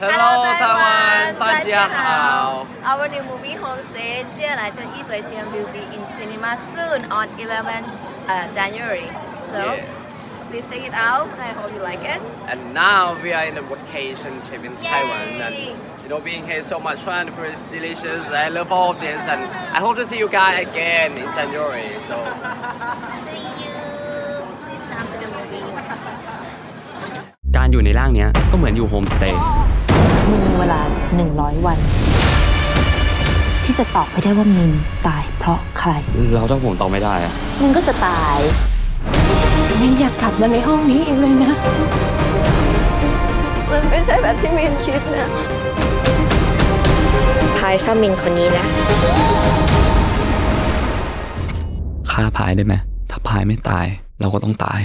Hello Taiwan，大家好。 Our new movie Homestay 接下来的一百天 will be in cinema soon on 11th uh, January. So Yeah. please check it out. I hope you like it. And now we are in the vacation trip in Taiwan, and Yay. you know, being here is so much fun. Food is delicious. I love all of this, and I hope to see you guys again in January. So See you. Please come to the movie. การอยู่ในร่างเนี้ยก็เหมือนอยู่โฮมสเตย์ มินมีเวลา 100 วัน ที่จะตอบให้ได้ว่ามินตายเพราะใคร เราถ้าผมตอบไม่ได้อะมินก็จะตายมินอยากกลับมาในห้องนี้อีกเลยนะ มันไม่ใช่แบบที่มินคิดนะพายชอบมินคนนี้นะฆ่าพายได้ไหมถ้าพายไม่ตาย เราก็ต้องตาย